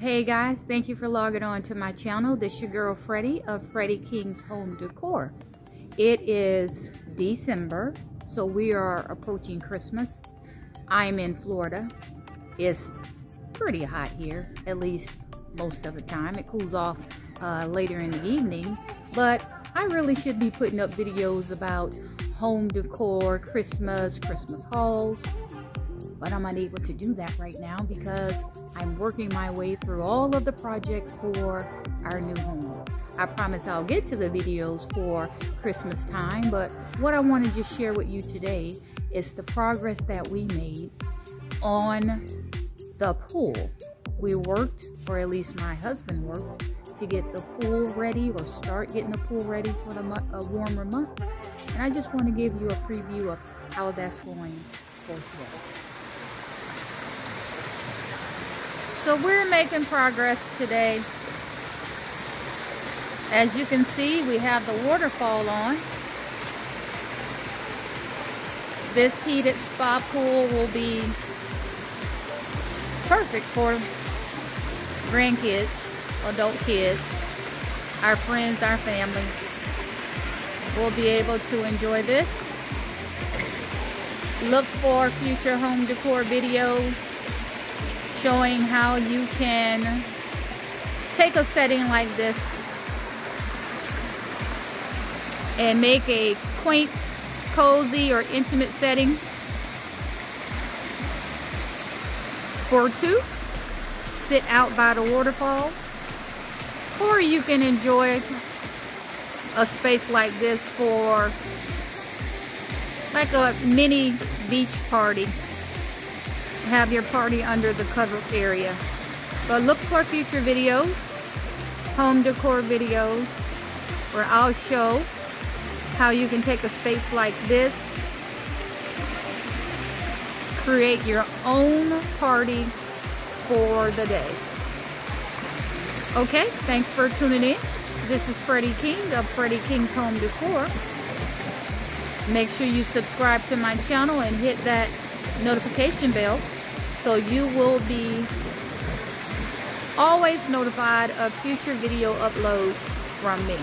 Hey guys, thank you for logging on to my channel. This is your girl Freddie of Freddie King's Home Decor. It is December, so we are approaching Christmas. I'm in Florida. It's pretty hot here, at least most of the time. It cools off uh, later in the evening, but I really should be putting up videos about home decor, Christmas, Christmas hauls, but I'm unable to do that right now because I'm working my way through all of the projects for our new home. I promise I'll get to the videos for Christmas time, but what I want to just share with you today is the progress that we made on the pool. We worked, or at least my husband worked, to get the pool ready or start getting the pool ready for the uh, warmer months. And I just want to give you a preview of how that's going for. So we're making progress today. As you can see, we have the waterfall on. This heated spa pool will be perfect for grandkids, adult kids, our friends, our family. We'll be able to enjoy this. Look for future home decor videos showing how you can take a setting like this and make a quaint, cozy, or intimate setting for two. Sit out by the waterfall. Or you can enjoy a space like this for like a mini beach party have your party under the covered area. But look for future videos, home decor videos, where I'll show how you can take a space like this, create your own party for the day. Okay, thanks for tuning in. This is Freddie King of Freddie King's Home Decor. Make sure you subscribe to my channel and hit that notification bell so you will be always notified of future video uploads from me.